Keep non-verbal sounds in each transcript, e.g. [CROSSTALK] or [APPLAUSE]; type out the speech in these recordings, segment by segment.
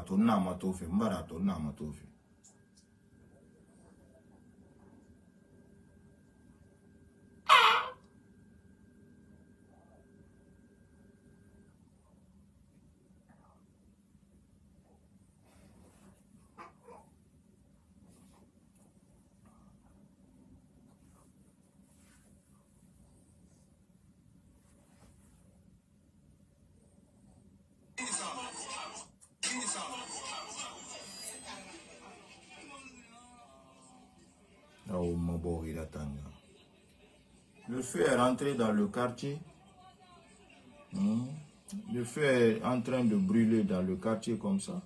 a to n na ma to fɛ n b'a dɔn a to n na ma to fɛ Le feu est rentré dans le quartier. Hmm. Le feu est en train de brûler dans le quartier comme ça.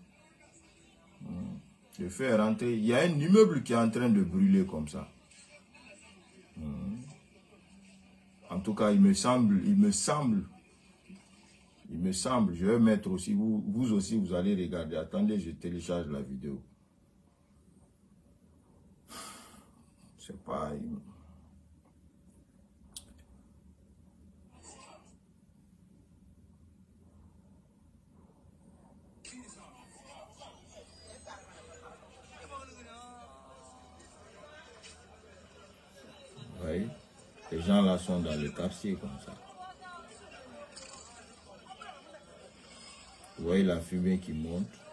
Hmm. Le feu est rentré. Il y a un immeuble qui est en train de brûler comme ça. Hmm. En tout cas, il me semble, il me semble, il me semble, je vais mettre aussi, vous, vous aussi, vous allez regarder. Attendez, je télécharge la vidéo. C'est pas... Oui, les gens là sont dans le quartier comme ça. Vous voyez la fumée qui monte.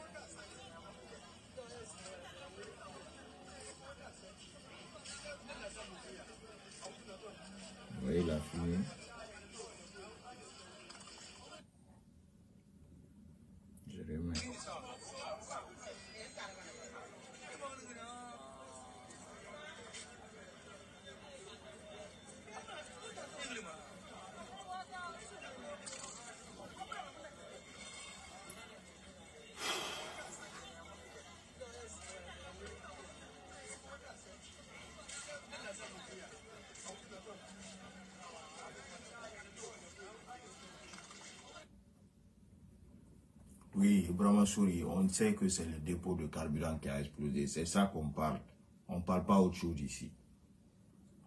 On sait que c'est le dépôt de carburant qui a explosé. C'est ça qu'on parle. On ne parle pas autre chose ici.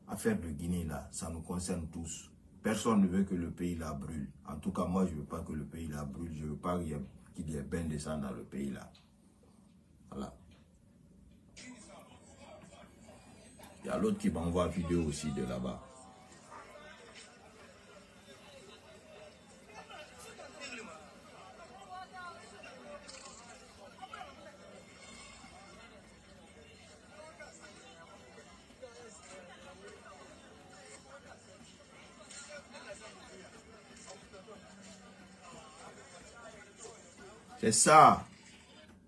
Affaire de Guinée, là, ça nous concerne tous. Personne ne veut que le pays là brûle. En tout cas, moi, je ne veux pas que le pays là brûle. Je ne veux pas qu'il y ait, qu'il y ait ben de sang dans le pays là. Voilà. Il y a l'autre qui m'envoie vidéo aussi de là-bas. C'est ça,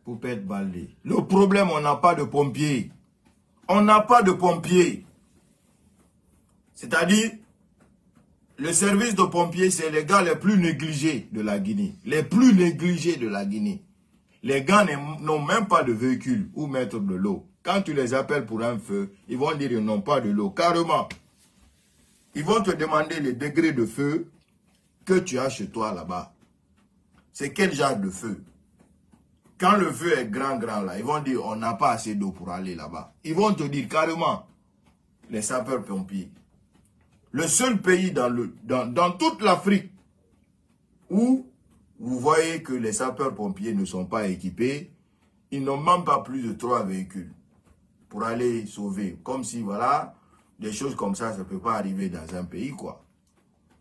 Poupette Baldé. Le problème, on n'a pas de pompiers. On n'a pas de pompiers. C'est-à-dire, le service de pompiers, c'est les gars les plus négligés de la Guinée. Les plus négligés de la Guinée. Les gars n'ont même pas de véhicule où mettre de l'eau. Quand tu les appelles pour un feu, ils vont dire qu'ils n'ont pas de l'eau. Carrément. Ils vont te demander le degré de feu que tu as chez toi là-bas. C'est quel genre de feu? Quand le feu est grand, grand là, ils vont dire on n'a pas assez d'eau pour aller là-bas. Ils vont te dire carrément, les sapeurs-pompiers. Le seul pays dans, dans toute l'Afrique où vous voyez que les sapeurs-pompiers ne sont pas équipés, ils n'ont même pas plus de trois véhicules pour aller sauver. Comme si, voilà, des choses comme ça, ça ne peut pas arriver dans un pays, quoi.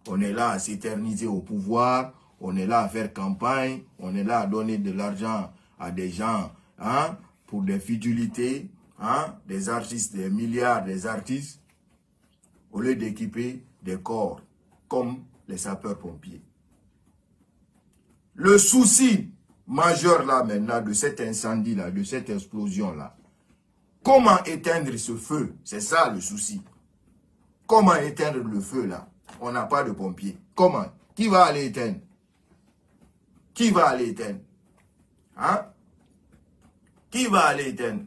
On est là à s'éterniser au pouvoir, on est là à faire campagne, on est là à donner de l'argent à des gens hein, pour des futilités, hein, des artistes, des milliards des artistes, au lieu d'équiper des corps comme les sapeurs-pompiers. Le souci majeur là maintenant de cet incendie-là, de cette explosion-là, comment éteindre ce feu? C'est ça le souci. Comment éteindre le feu là? On n'a pas de pompiers. Comment? Qui va aller éteindre? Qui va aller éteindre Hein? Qui va aller éteindre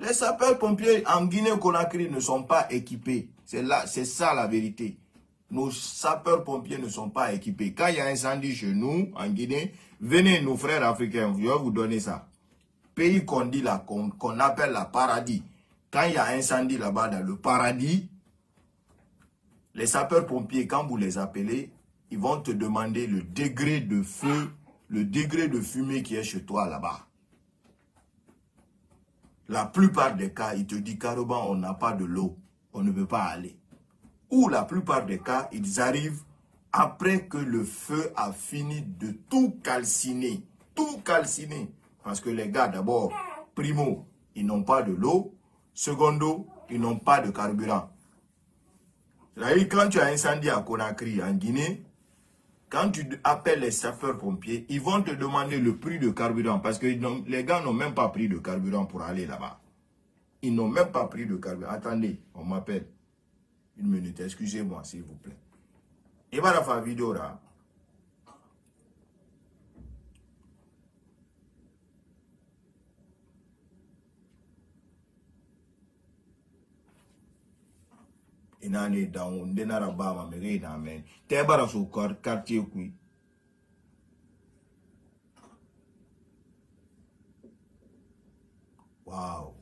Les sapeurs-pompiers en Guinée-Conakry ne sont pas équipés. C'est ça la vérité. Nos sapeurs-pompiers ne sont pas équipés. Quand il y a un incendie chez nous, en Guinée, venez nos frères africains, je vais vous donner ça. Pays qu'on dit là, qu'on qu'on appelle la paradis. Quand il y a un incendie là-bas dans le paradis, les sapeurs-pompiers, quand vous les appelez, ils vont te demander le degré de feu le degré de fumée qui est chez toi là-bas. La plupart des cas, il te dit carrément, on n'a pas de l'eau, on ne peut pas aller. Ou la plupart des cas, ils arrivent après que le feu a fini de tout calciner. Tout calciner. Parce que les gars, d'abord, primo, ils n'ont pas de l'eau. Secondo, ils n'ont pas de carburant. C'est-à-dire, quand tu as incendie à Conakry, en Guinée, quand tu appelles les sapeurs-pompiers, ils vont te demander le prix de carburant parce que les gars n'ont même pas pris de carburant pour aller là-bas. Ils n'ont même pas pris de carburant. Attendez, on m'appelle. Une minute, excusez-moi s'il vous plaît. Et voilà la vidéo là. Inane dawo nde nara bama me ge na men te bara so quartier kui. Wow.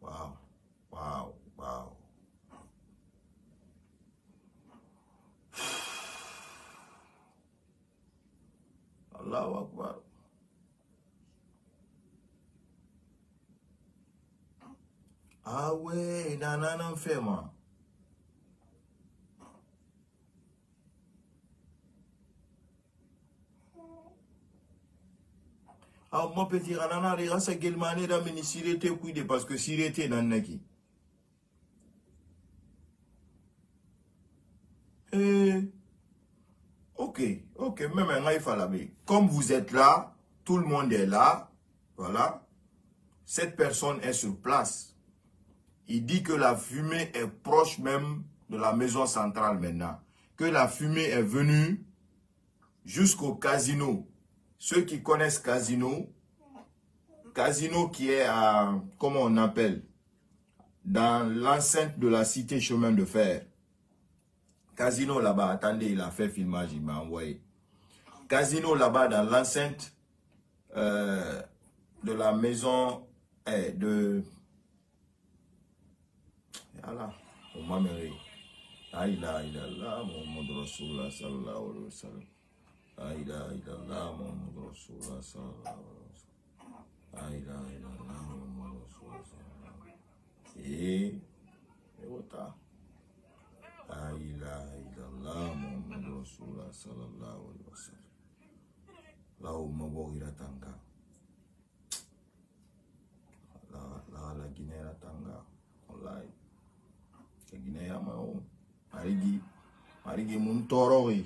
Wow wow wow. [SIGHS] Allahu Akbar Ah ouais, a un fait, moi. Ah, mon petit ranana, les races gelmané d'amener sirete couide parce que sirete nan naki. Eh, ok, ok, même un il fallait. Comme vous êtes là, tout le monde est là, voilà. Cette personne est sur place il dit que la fumée est proche même de la maison centrale maintenant. Que la fumée est venue jusqu'au casino. Ceux qui connaissent casino, casino qui est à, comment on appelle, dans l'enceinte de la cité chemin de fer. Casino là-bas, attendez, il a fait filmage, il m'a envoyé. Casino là-bas dans l'enceinte euh, de la maison eh, de yálà mo má mi rè láìlà ìlàlá Muhammadu Rasulullah sallallahu alaihi wasallam láìlà ìlàlá Muhammadu Rasulullah sallallahu alaihi wasallam láìlà ìlàlá Muhammadu Rasulullah sallallahu alaihi wasallam ee ewota láìlà ìlàlá Muhammadu Rasulullah sallallahu alaihi wasallam láwo mọ bọ ìlà tàǹkà la la la guinea tanga online inayama arigi arigi mun tɔɔrɔi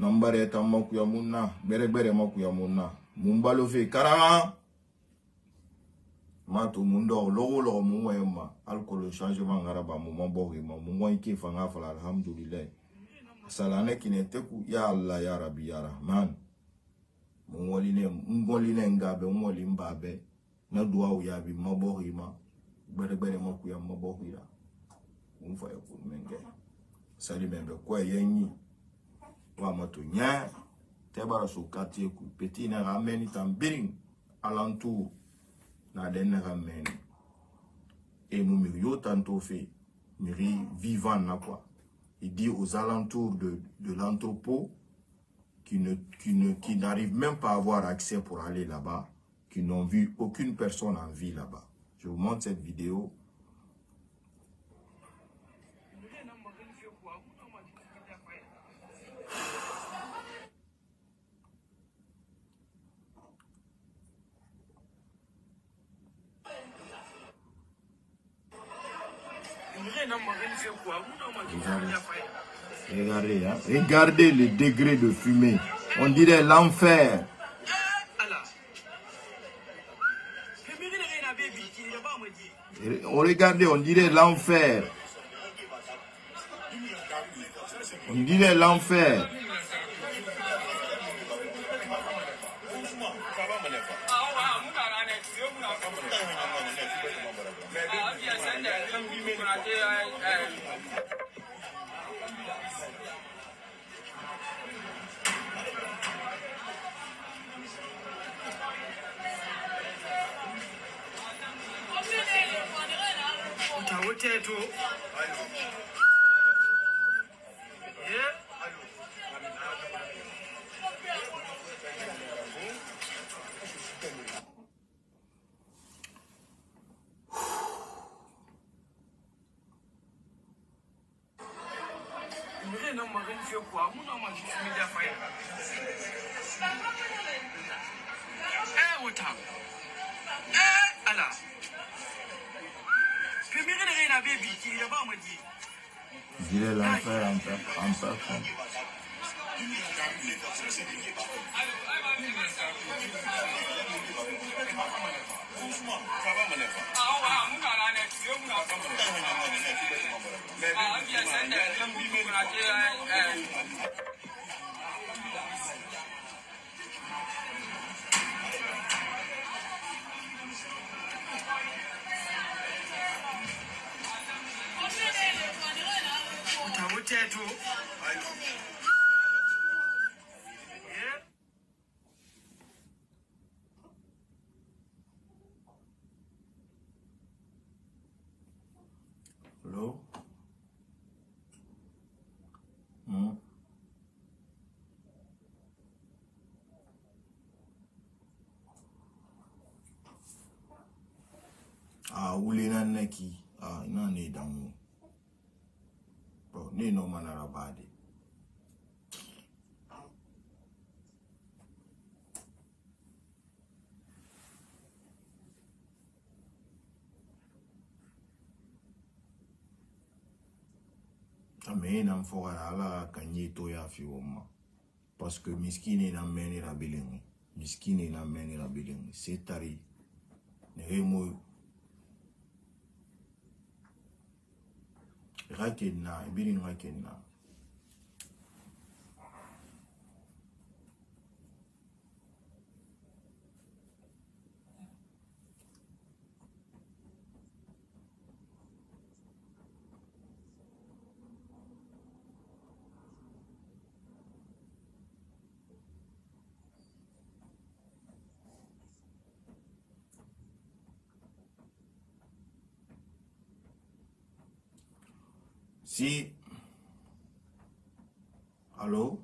nɔmbarɛ tan makuya mun na gbɛrɛgbɛrɛ makuya mun na mun balo fe karama ma to mun dɔ lɔgo lɔgɔ mun wɛ ma alikolo changement ngaraba mun ma bɔ ma mun gɔn ke fanga fala alhamdulilahi salane kine teku ya allah ya rabbi ya rahman mun wɔline n gɔline n gabɛ n wɔli n babɛ na duwaw yabi mabɔhima gbɛrɛgbɛrɛ makuya mabɔhira bɔ ya mun fa yakun menge sali membe kwa yenyi. Wa mato nya. Te bara so quartier ku petit na rameni tambiring. Alentour na et mon miri tanto fait vivant na quoi il dit aux alentours de, de l'entrepôt qui ne qui ne qui même pas à avoir accès pour aller là-bas. Qui n'ont vu aucune personne en vie là-bas. Je vous montre cette vidéo Regardez, hein? regardez de fumée. On dirait l'enfer. Regardez, on dirait l'enfer. On dirait l'enfer. Ala. Fumi kana kai na be bi Je dirais l'enfer en en personne. Wuta wuta to eh Allô Hmm? Ah, wuli na neki. Ah, ina ne damu. To, ne no mana nino manarabadi amena mfogara ala kanyeto ya fioma parce que miskini na meni rabilingi. Miskini na meni rabilingi. Setari. Ne mo ga ke nna e biri nga ke nna si allô?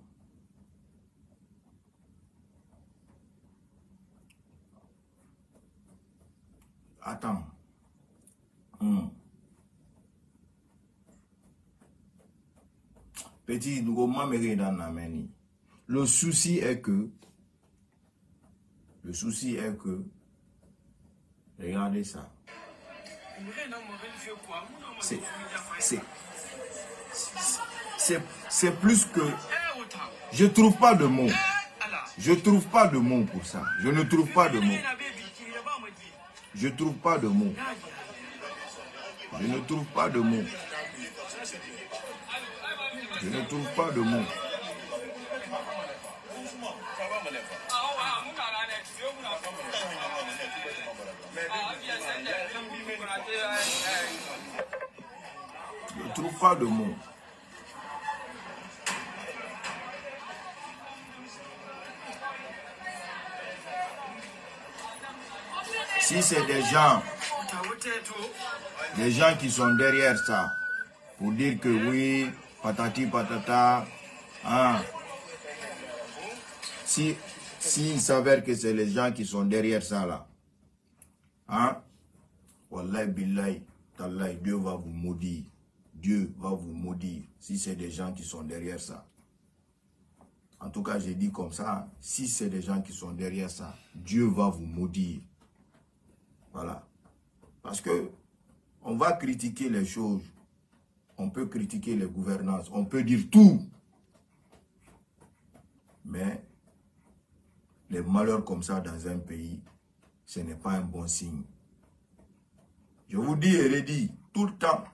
Attends. Hmm. petit nous dans le souci est que le souci est que regardez ça c'est plus que je trouve pas de mots. Je trouve pas de mots pour ça. Je ne trouve pas de mots. Je trouve pas de mots. Je ne trouve pas de mots. Je ne trouve pas de mots de mots si c'est des gens les gens qui sont derrière ça, pour dire que oui, patati patata, hein, si, s'il s'avère que c'est les gens qui sont derrière ça là, hein, Wallahi billahi, Dieu va vous maudire. Dieu va vous maudire si c'est des gens qui sont derrière ça. En tout cas, j'ai dit comme ça, si c'est des gens qui sont derrière ça, Dieu va vous maudire. Voilà. Parce que on va critiquer les choses. On peut critiquer les gouvernances. On peut dire tout. Mais les malheurs comme ça dans un pays, ce n'est pas un bon signe. Je vous dis et redis tout le temps,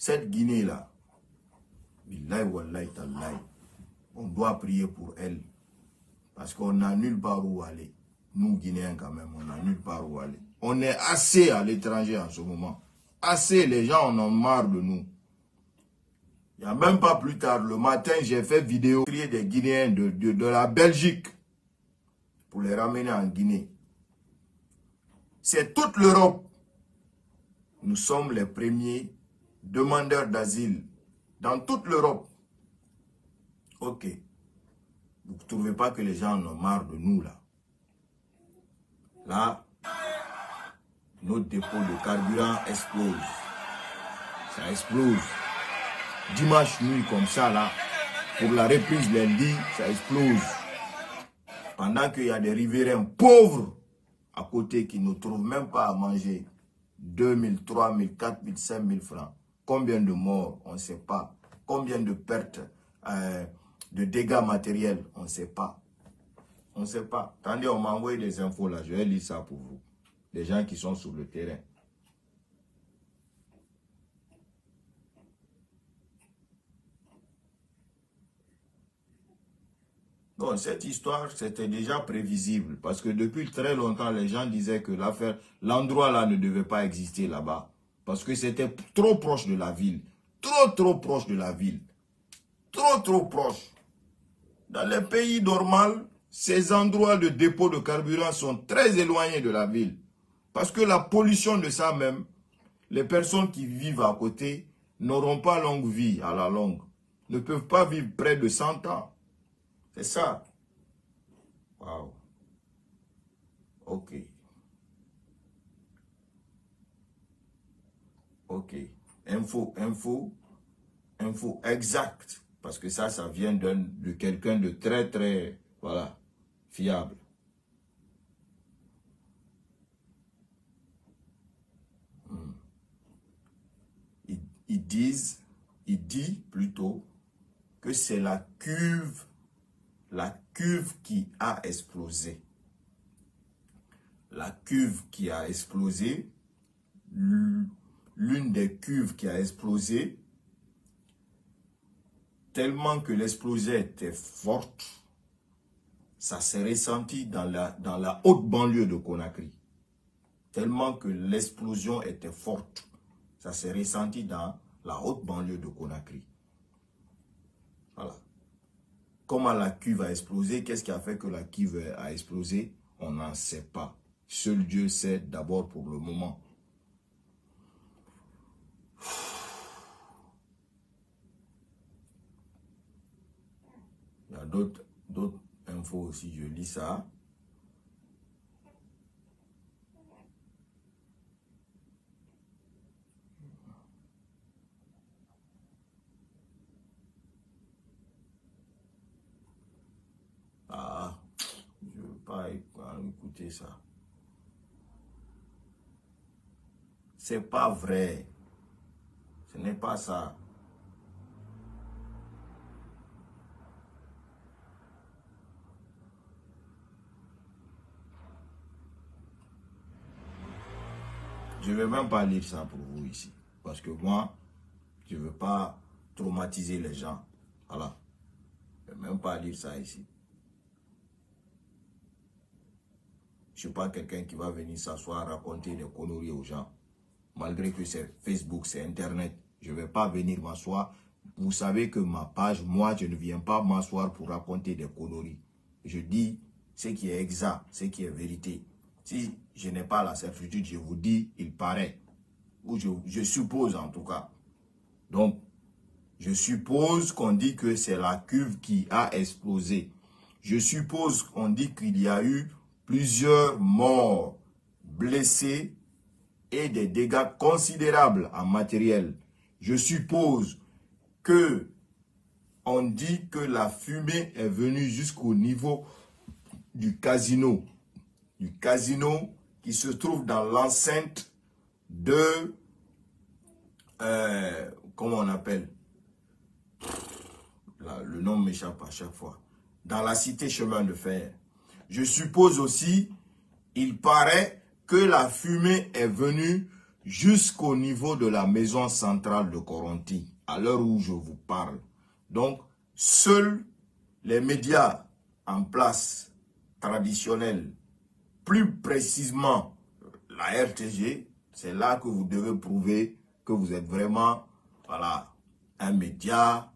cette Guinée-là, on doit prier pour elle. Parce qu'on n'a nulle part où aller. Nous, Guinéens, quand même, on n'a nulle part où aller. On est assez à l'étranger en ce moment. Assez, les gens en ont marre de nous. Il n'y a même pas plus tard, le matin, j'ai fait vidéo des Guinéens de la Belgique pour les ramener en Guinée. C'est toute l'Europe. Nous sommes les premiers demandeurs d'asile dans toute l'Europe. Ok. Vous ne trouvez pas que les gens en ont marre de nous là? Là, notre dépôt de carburant explose. Ça explose. dimanche nuit comme ça, là, pour la reprise lundi, ça explose. Pendant qu'il y a des riverains pauvres à côté qui ne trouvent même pas à manger 2 000, 3 000, 4 000, 5 000 francs. Combien de morts On ne sait pas. Combien de pertes, euh, de dégâts matériels On ne sait pas. On ne sait pas. Attendez, on m'a envoyé des infos là. Je vais lire ça pour vous. Les gens qui sont sur le terrain. Bon, cette histoire, c'était déjà prévisible parce que depuis très longtemps, les gens disaient que l'affaire, l'endroit là ne devait pas exister là-bas parce que c'était trop proche de la ville. Trop, trop proche de la ville. Trop, trop proche. Dans les pays normaux, ces endroits de dépôt de carburant sont très éloignés de la ville. Parce que la pollution de ça même, les personnes qui vivent à côté n'auront pas longue vie à la longue. Ne peuvent pas vivre près de 100 ans. C'est ça. Wow. Ok. Ok. Info, info, info exact. Parce que ça, ça vient de quelqu'un de très, très, voilà, fiable. Hmm. Ils, ils disent, il dit plutôt que c'est la cuve la cuve qui a explosé. La cuve qui a explosé, l'une des cuves qui a explosé, tellement que l'explosion était forte, ça s'est ressenti dans la, dans la haute banlieue de Conakry. Tellement que l'explosion était forte, ça s'est ressenti dans la haute banlieue de Conakry. Voilà. Comment la cuve a explosé Qu'est-ce qui a fait que la cuve a explosé On n'en sait pas. Seul Dieu sait d'abord pour le moment. Il y a d'autres infos aussi, je lis ça. écouter ça. C'est pas vrai. Ce n'est pas ça. Je ne vais même pas lire ça pour vous ici. Parce que moi, je ne veux pas traumatiser les gens. Voilà. Je ne vais même pas lire ça ici. Je ne suis pas quelqu'un qui va venir s'asseoir, raconter des conneries aux gens. Malgré que c'est Facebook, c'est Internet. Je ne vais pas venir m'asseoir. Vous savez que ma page, moi, je ne viens pas m'asseoir pour raconter des conneries. Je dis ce qui est exact, ce qui est vérité. Si je n'ai pas la certitude, je vous dis, il paraît. Ou je suppose en tout cas. Donc, je suppose qu'on dit que c'est la cuve qui a explosé. Je suppose qu'on dit qu'il y a eu plusieurs morts, blessés et des dégâts considérables en matériel. Je suppose que on dit que la fumée est venue jusqu'au niveau du casino. Du casino qui se trouve dans l'enceinte de... Euh, comment on appelle? Le nom m'échappe à chaque fois. Dans la cité chemin de fer. Je suppose aussi, il paraît que la fumée est venue jusqu'au niveau de la maison centrale de Coronti, à l'heure où je vous parle. Donc, seuls les médias en place traditionnels, plus précisément la RTG, c'est là que vous devez prouver que vous êtes vraiment voilà, un média,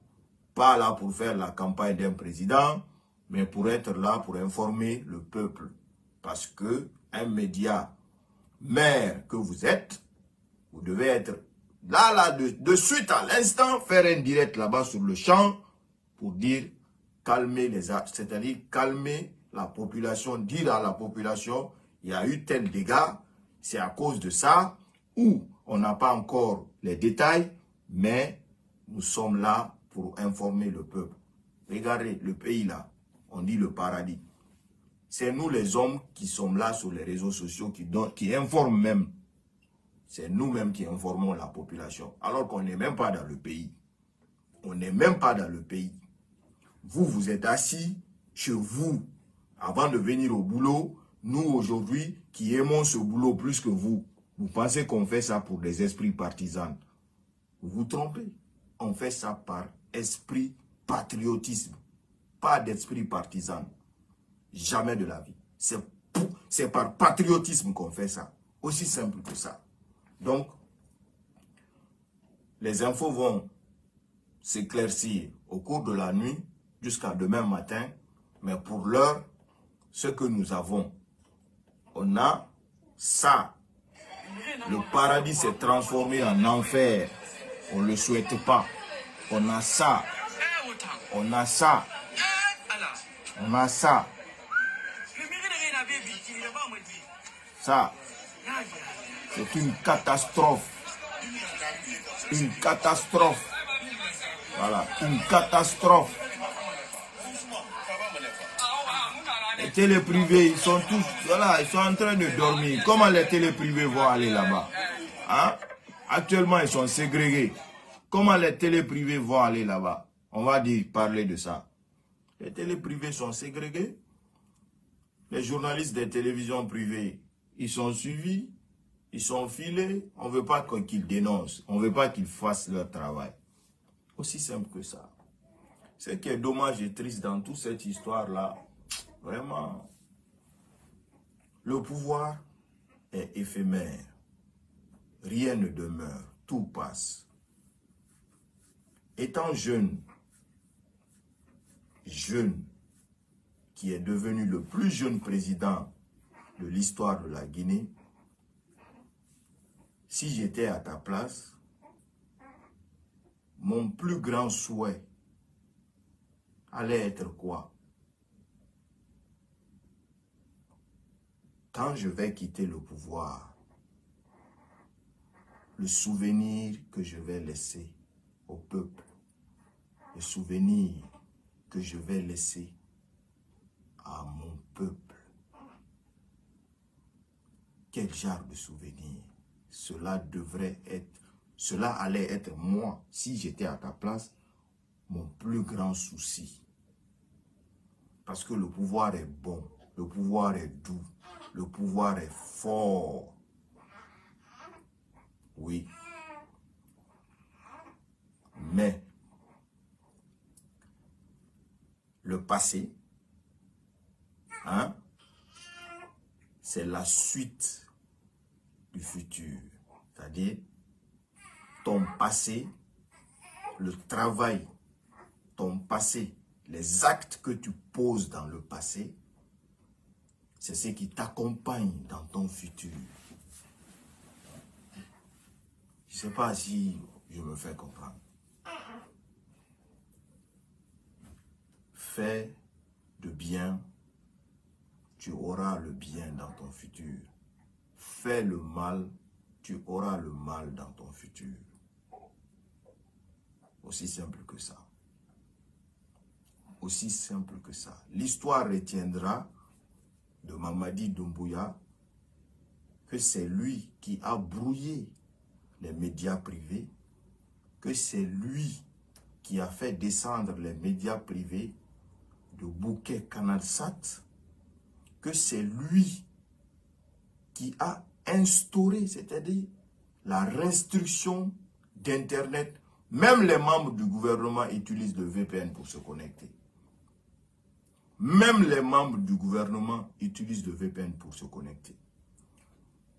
pas là pour faire la campagne d'un président, mais pour être là pour informer le peuple. Parce que un média maire que vous êtes, vous devez être là, là, de, suite à l'instant, faire un direct là-bas sur le champ pour dire calmer les actes, c'est-à-dire calmer la population, dire à la population, il y a eu tel dégât, c'est à cause de ça, ou on n'a pas encore les détails, mais nous sommes là pour informer le peuple. Regardez, le pays là, on dit le paradis. C'est nous les hommes qui sommes là sur les réseaux sociaux, qui, qui informent même. C'est nous-mêmes qui informons la population, alors qu'on n'est même pas dans le pays. On n'est même pas dans le pays. Vous, vous êtes assis chez vous avant de venir au boulot. Nous, aujourd'hui, qui aimons ce boulot plus que vous, vous pensez qu'on fait ça pour des esprits partisans. Vous vous trompez. On fait ça par esprit patriotisme, pas d'esprit partisan. Jamais de la vie. C'est par patriotisme qu'on fait ça. Aussi simple que ça. Donc, les infos vont s'éclaircir au cours de la nuit jusqu'à demain matin. Mais pour l'heure, ce que nous avons, on a ça. Le paradis s'est transformé en enfer. On ne le souhaite pas. On a ça. On a ça. On a ça. Ça. C'est une catastrophe. Une catastrophe. Voilà, une catastrophe. Les télé privés, ils sont tous, voilà, ils sont en train de dormir. Comment les télé privés vont aller là-bas hein? Actuellement, ils sont ségrégés. Comment les télé privés vont aller là-bas? On va dire, parler de ça. Les télé privés sont ségrégés. Les journalistes des télévisions privées, ils sont suivis, ils sont filés. On ne veut pas qu'ils dénoncent. On ne veut pas qu'ils fassent leur travail. Aussi simple que ça. Ce qui est dommage et triste dans toute cette histoire-là, vraiment, le pouvoir est éphémère. Rien ne demeure, tout passe. Étant jeune, jeune, qui est devenu le plus jeune président de l'histoire de la Guinée, si j'étais à ta place, mon plus grand souhait allait être quoi? Quand je vais quitter le pouvoir, le souvenir que je vais laisser au peuple, le souvenir que je vais laisser à mon peuple. Quel genre de souvenir? Cela devrait être cela allait être moi, si j'étais à ta place, mon plus grand souci. Parce que le pouvoir est bon, le pouvoir est doux, le pouvoir est fort. Oui. Mais le passé, hein, c'est la suite du futur. C'est-à-dire, ton passé, le travail, ton passé, les actes que tu poses dans le passé, c'est ce qui t'accompagne dans ton futur. Je sais pas si je me fais comprendre. Fais de bien, tu auras le bien dans ton futur. Fais le mal, tu auras le mal dans ton futur. Aussi simple que ça. Aussi simple que ça. L'histoire retiendra de Mamadi Doumbouya que c'est lui qui a brouillé les médias privés, que c'est lui qui a fait descendre les médias privés de Bouquet Sat, que c'est lui qui a instauré, c'est-à-dire la restriction d'Internet même les membres du gouvernement utilisent le VPN pour se connecter. Même les membres du gouvernement utilisent le VPN pour se connecter.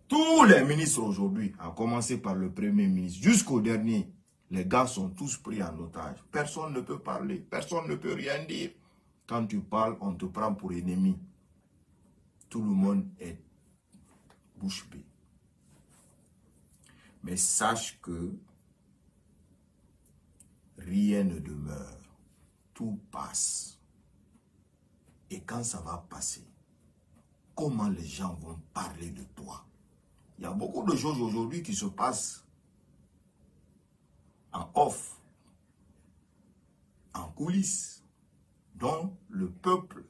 Tous les ministres aujourd'hui, à commencer par le premier ministre jusqu'au dernier, les gars sont tous pris en otage. Personne ne peut parler, personne ne peut rien dire. Quand tu parles, on te prend pour ennemi. Tout le monde est bouche bée. Mais sache que rien ne demeure. Tout passe. Et quand ça va passer, comment les gens vont parler de toi? Il y a beaucoup de choses aujourd'hui qui se passent en off. en coulisses, dont le peuple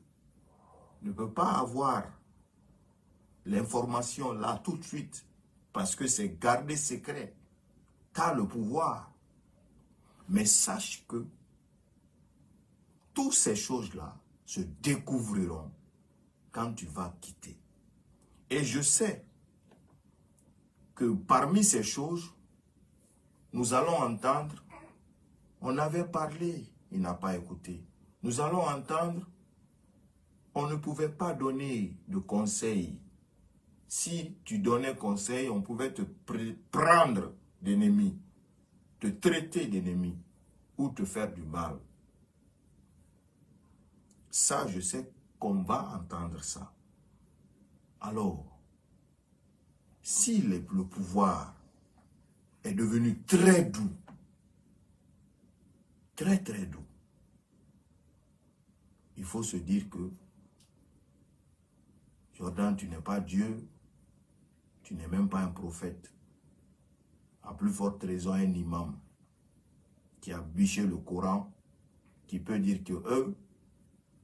ne peut pas avoir l'information là tout de suite, parce que c'est gardé secret. Tu le pouvoir. Mais sache que toutes ces choses-là se découvriront quand tu vas quitter. Et je sais que parmi ces choses, nous allons entendre, on avait parlé, il n'a pas écouté. Nous allons entendre, on ne pouvait pas donner de conseils. Si tu donnais conseil, on pouvait te prendre d'ennemis, te traiter d'ennemi ou te faire du mal. Ça, je sais qu'on va entendre ça. Alors, si le pouvoir est devenu très doux, très très doux, il faut se dire que Jordan, tu n'es pas Dieu, tu n'es même pas un prophète. À plus forte raison, un imam qui a bûché le Coran, qui peut dire que eux,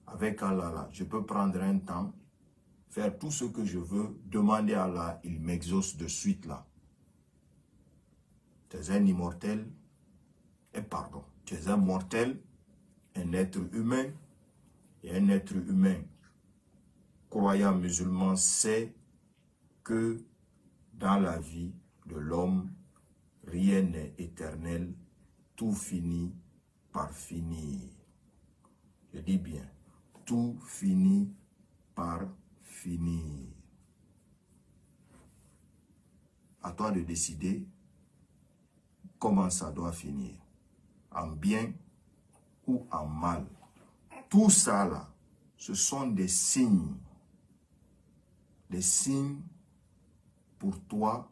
avec Allah, je peux prendre un temps, faire tout ce que je veux, demander à Allah, il m'exauce de suite là. Tu es un immortel, et pardon, tu es un mortel, un être humain, et un être humain croyant musulman sait que dans la vie de l'homme, rien n'est éternel, tout finit par finir. Je dis bien, tout finit par finir. À toi de décider comment ça doit finir. En bien ou en mal. Tout ça là, ce sont des signes. Des signes pour toi,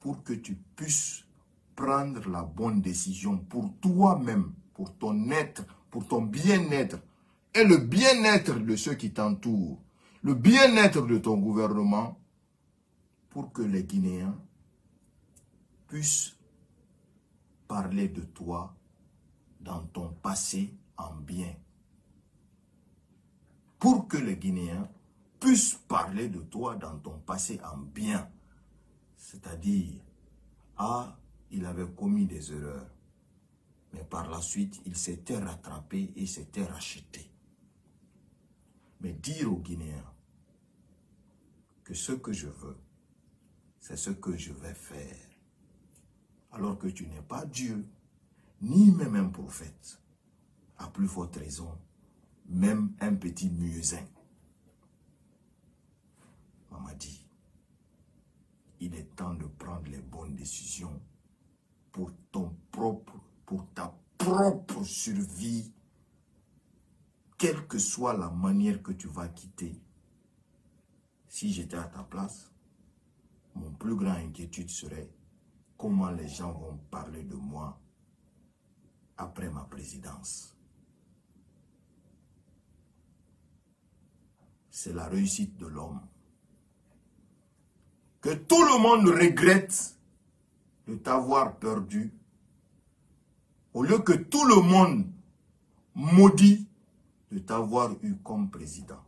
pour que tu puisses prendre la bonne décision pour toi-même, pour ton être, pour ton bien-être et le bien-être de ceux qui t'entourent, le bien-être de ton gouvernement, pour que les Guinéens puissent parler de toi dans ton passé en bien. Pour que les Guinéens puissent parler de toi dans ton passé en bien. C'est-à-dire, ah, il avait commis des erreurs. Mais par la suite, il s'était rattrapé et s'était racheté. Mais dire aux Guinéens que ce que je veux, c'est ce que je vais faire. Alors que tu n'es pas Dieu, ni même un prophète. À plus forte raison, même un petit muezzin. Maman dit, il est temps de prendre les bonnes décisions pour ton propre, pour ta propre survie, quelle que soit la manière que tu vas quitter. Si j'étais à ta place, mon plus grand inquiétude serait comment les gens vont parler de moi après ma présidence. C'est la réussite de l'homme. Tout le monde regrette de t'avoir perdu, au lieu que tout le monde maudit de t'avoir eu comme président.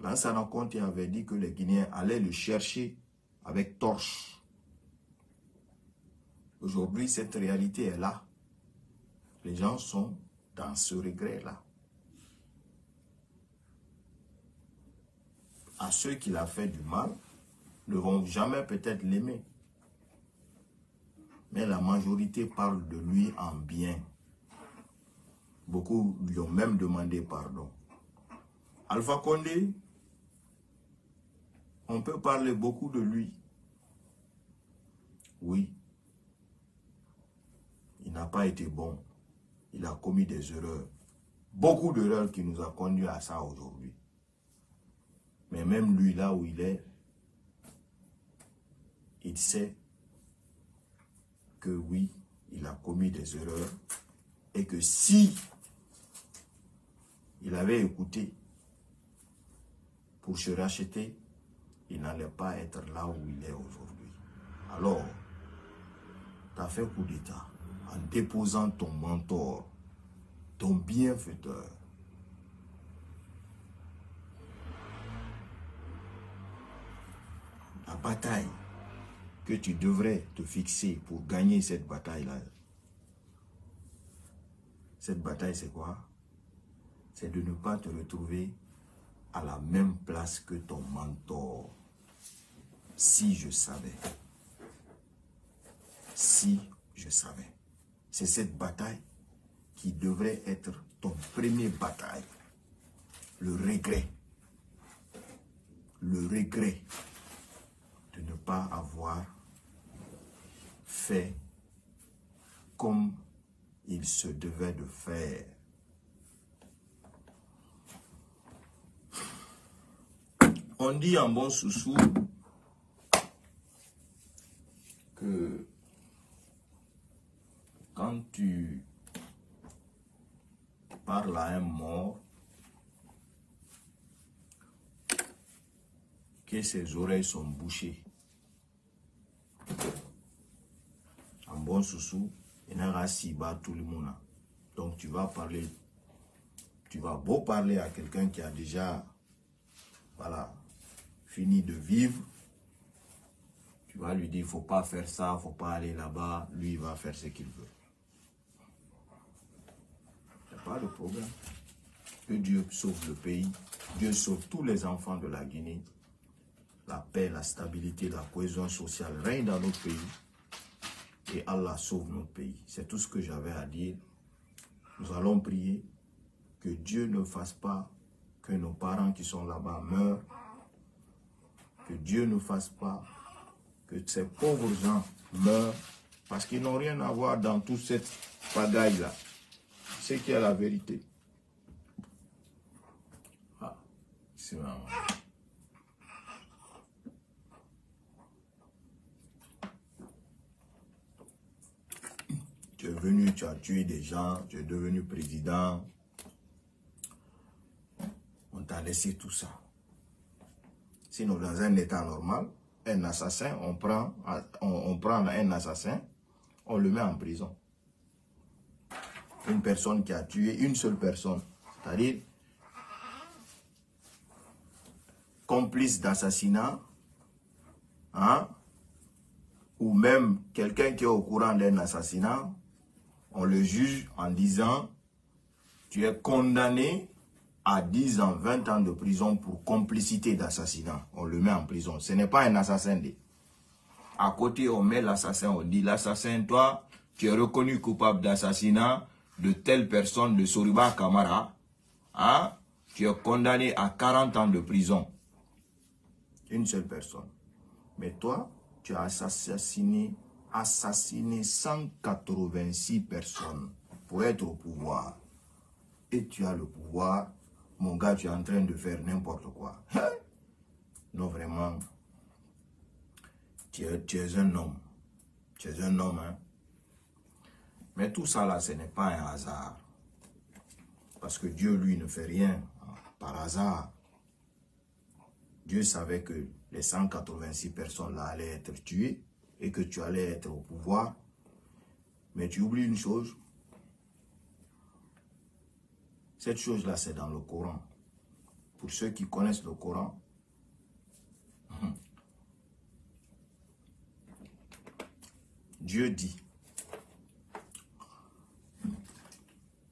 Lansana Conte avait dit que les Guinéens allaient le chercher avec torche. Aujourd'hui, cette réalité est là. Les gens sont dans ce regret-là. À ceux qui l'ont fait du mal, ne vont jamais peut-être l'aimer. Mais la majorité parle de lui en bien. Beaucoup lui ont même demandé pardon. Alpha Condé, on peut parler beaucoup de lui. Oui. Il n'a pas été bon. Il a commis des erreurs. Beaucoup d'erreurs qui nous ont conduit à ça aujourd'hui. Mais même lui, là où il est, il sait que oui, il a commis des erreurs et que si il avait écouté pour se racheter, il n'allait pas être là où il est aujourd'hui. Alors, tu as fait coup d'État. en déposant ton mentor, ton bienfaiteur. Bataille que tu devrais te fixer pour gagner cette bataille-là, cette bataille, c'est quoi? C'est de ne pas te retrouver à la même place que ton mentor. Si je savais. Si je savais. C'est cette bataille qui devrait être ton premier bataille. Le regret. Le regret de ne pas avoir fait comme il se devait de faire. On dit en bon sous-sous que quand tu parles à un mort, que ses oreilles sont bouchées. En bon sous-sous, il y a un tout le monde. Donc tu vas parler, tu vas beau parler à quelqu'un qui a déjà, voilà, fini de vivre. Tu vas lui dire, faut pas faire ça, faut pas aller là-bas. Lui, il va faire ce qu'il veut. A pas de problème. Que Dieu sauve le pays. Dieu sauve tous les enfants de la Guinée. La paix, la stabilité, la cohésion sociale règnent dans notre pays et Allah sauve notre pays. C'est tout ce que j'avais à dire. Nous allons prier que Dieu ne fasse pas que nos parents qui sont là-bas meurent. Que Dieu ne fasse pas que ces pauvres gens meurent parce qu'ils n'ont rien à voir dans toute cette pagaille-là. C'est qui est la vérité? Ah, c'est vraiment... Tu es venu, tu as tué des gens, tu es devenu président. On t'a laissé tout ça. Sinon, dans un état normal, un assassin, on prend, on, prend un assassin, on le met en prison. Une personne qui a tué une seule personne, c'est-à-dire complice d'assassinat, hein, ou même quelqu'un qui est au courant d'un assassinat, on le juge en disant tu es condamné à 10 ans, 20 ans de prison pour complicité d'assassinat. On le met en prison. Ce n'est pas un assassin. À côté, on met l'assassin, on dit l'assassin, toi, tu es reconnu coupable d'assassinat de telle personne, de Soriba Kamara. Hein? Tu es condamné à 40 ans de prison. Une seule personne. Mais toi, tu as assassiné assassiné 186 personnes pour être au pouvoir. Et tu as le pouvoir, mon gars, tu es en train de faire n'importe quoi. Hein? Non, vraiment, tu es, tu es, un homme. Tu es un homme, hein. Mais tout ça là, ce n'est pas un hasard. Parce que Dieu, lui, ne fait rien par hasard. Dieu savait que les 186 personnes là allaient être tuées et que tu allais être au pouvoir. Mais tu oublies une chose. Cette chose-là, c'est dans le Coran. Pour ceux qui connaissent le Coran, [LAUGHS] Dieu dit,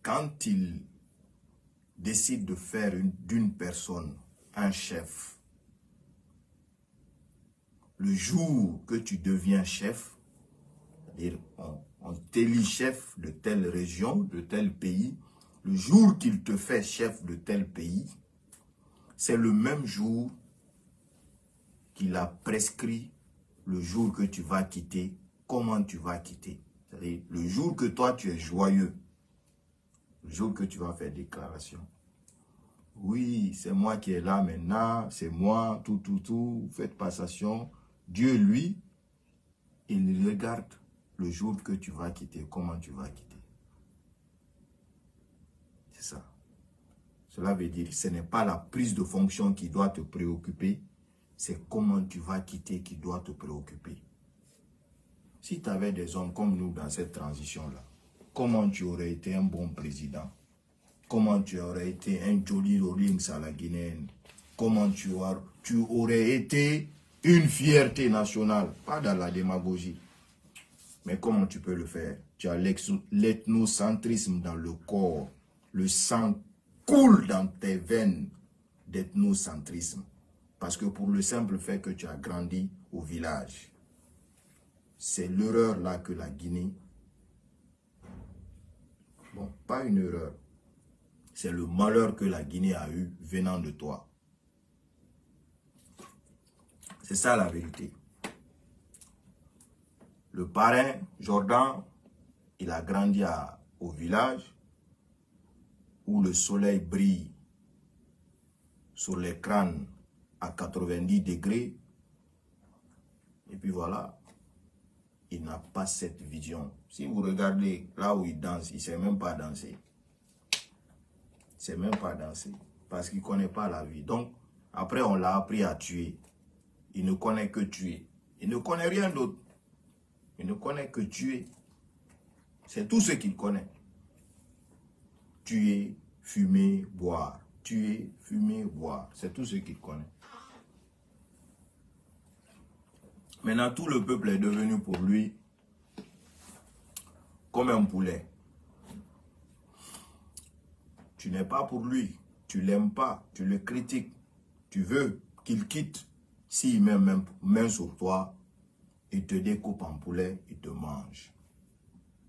quand il décide de faire d'une personne un chef, le jour que tu deviens chef, c'est-à-dire on, on t'élit chef de telle région, de tel pays, le jour qu'il te fait chef de tel pays, c'est le même jour qu'il a prescrit le jour que tu vas quitter, comment tu vas quitter. C'est-à-dire le jour que toi tu es joyeux, le jour que tu vas faire déclaration. Oui, c'est moi qui est là maintenant, c'est moi, tout, tout, tout, faites passation. Dieu, lui, il regarde le jour que tu vas quitter, comment tu vas quitter. C'est ça. Cela veut dire que ce n'est pas la prise de fonction qui doit te préoccuper, c'est comment tu vas quitter qui doit te préoccuper. Si tu avais des hommes comme nous dans cette transition-là, comment tu aurais été un bon président? Comment tu aurais été un joli Rawlings à la guinéenne? Comment tu aurais été une fierté nationale Pas dans la démagogie. Mais comment tu peux le faire? Tu as l'ethnocentrisme dans le corps. Le sang coule dans tes veines d'ethnocentrisme. Parce que pour le simple fait que tu as grandi au village, c'est l'erreur là que la Guinée... Bon, pas une erreur. C'est le malheur que la Guinée a eu venant de toi. C'est ça la vérité. Le parrain, Jordan, il a grandi au village où le soleil brille sur les crânes à 90 degrés. Et puis voilà, il n'a pas cette vision. Si vous regardez là où il danse, il ne sait même pas danser. Il ne sait même pas danser parce qu'il ne connaît pas la vie. Donc, après, on l'a appris à tuer. Il ne connaît que tuer. Il ne connaît rien d'autre. Il ne connaît que tuer. C'est tout ce qu'il connaît. Tuer, fumer, boire. Tuer, fumer, boire. C'est tout ce qu'il connaît. Maintenant, tout le peuple est devenu pour lui comme un poulet. Tu n'es pas pour lui. Tu l'aimes pas. Tu le critiques. Tu veux qu'il quitte. S'il met main sur toi, il te découpe en poulet, il te mange.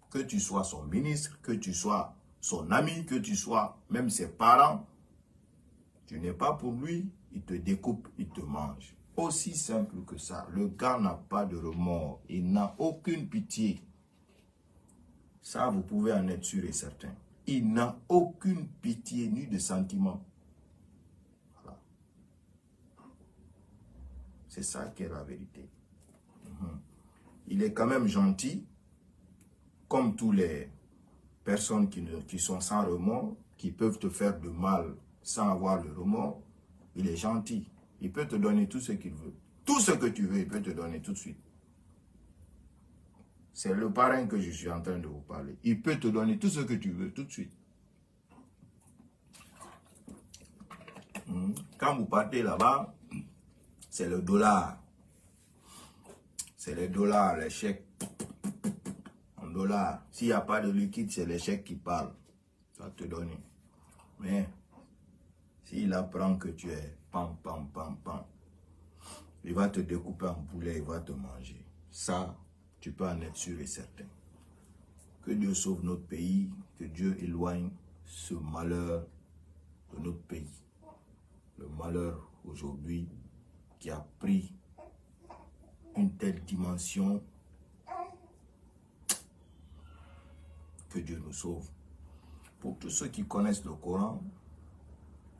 Que tu sois son ministre, que tu sois son ami, que tu sois même ses parents, tu n'es pas pour lui, il te découpe, il te mange. Aussi simple que ça. Le gars n'a pas de remords, il n'a aucune pitié. Ça, vous pouvez en être sûr et certain. Il n'a aucune pitié ni de sentiment. C'est ça qui est la vérité. Mhm. Il est quand même gentil, comme tous les personnes qui, sont sans remords, qui peuvent te faire de mal sans avoir le remords. Il est gentil. Il peut te donner tout ce qu'il veut. Tout ce que tu veux, il peut te donner tout de suite. C'est le parrain que je suis en train de vous parler. Il peut te donner tout ce que tu veux tout de suite. Hmm. Quand vous partez là-bas, c'est le dollar. C'est les dollars, les chèques. En dollars. S'il n'y a pas de liquide, c'est les chèques qui parlent. Ça te donne. Mais s'il apprend que tu es pam, pam, pam, pam, il va te découper en poulet, il va te manger. Ça, tu peux en être sûr et certain. Que Dieu sauve notre pays, que Dieu éloigne ce malheur de notre pays. Le malheur aujourd'hui qui a pris une telle dimension que Dieu nous sauve. Pour tous ceux qui connaissent le Coran,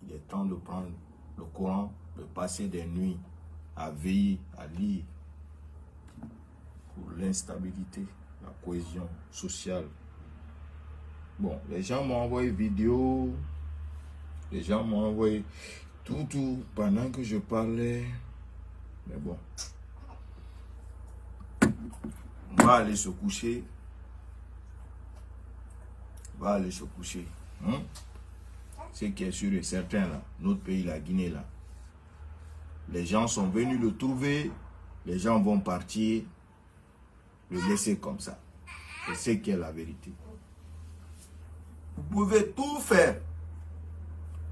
il est temps de prendre le Coran, de passer des nuits à veiller, à lire pour l'instabilité, la cohésion sociale. Bon, les gens m'ont envoyé vidéo, les gens m'ont envoyé tout, tout, pendant que je parlais. Mais bon, on va aller se coucher. On va aller se coucher. Hein? Ce qui est sûr et certain là, notre pays, la Guinée là. Les gens sont venus le trouver, les gens vont partir, le laisser comme ça. C'est ce qui est la vérité. Vous pouvez tout faire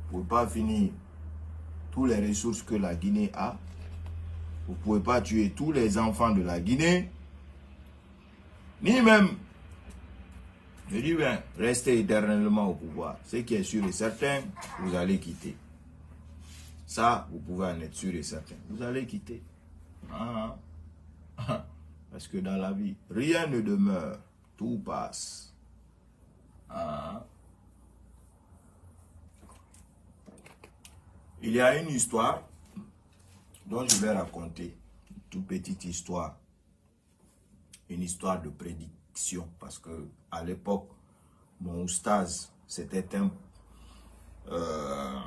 pour ne pas finir toutes les ressources que la Guinée a. Vous ne pouvez pas tuer tous les enfants de la Guinée, ni même, je dis bien, rester éternellement au pouvoir. Ce qui est sûr et certain, vous allez quitter. Ça, vous pouvez en être sûr et certain. Vous allez quitter. Ah, ah. [LAUGHS] Parce que dans la vie, rien ne demeure, tout passe. Ah. Il y a une histoire dont je vais raconter, une toute petite histoire, une histoire de prédiction, parce que à l'époque, mon oustaz, c'était un euh,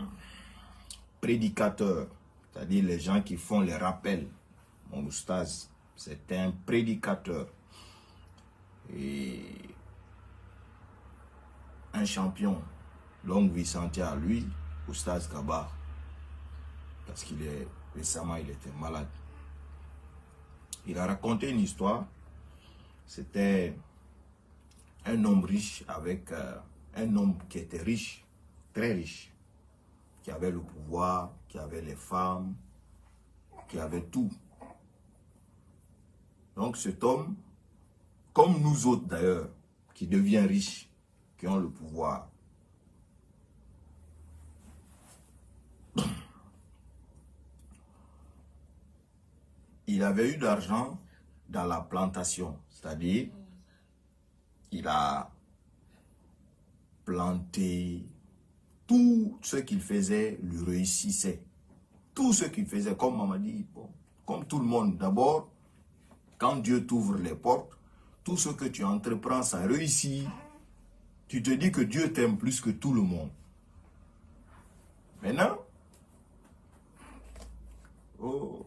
prédicateur, c'est-à-dire les gens qui font les rappels. Mon oustaz, c'était un prédicateur. Et un champion. Longue vie à lui, Oustaz Kabar. Parce qu'il est récemment, il était malade. Il a raconté une histoire. C'était un homme riche avec euh, un homme qui était riche, très riche, qui avait le pouvoir, qui avait les femmes, qui avait tout. Donc cet homme, comme nous autres d'ailleurs, qui devient riche, qui ont le pouvoir, il avait eu de l'argent dans la plantation, c'est-à-dire il a planté, tout ce qu'il faisait lui réussissait. Tout ce qu'il faisait, comme maman dit, comme tout le monde, d'abord, quand Dieu t'ouvre les portes, tout ce que tu entreprends, ça réussit. Tu te dis que Dieu t'aime plus que tout le monde. Maintenant, oh,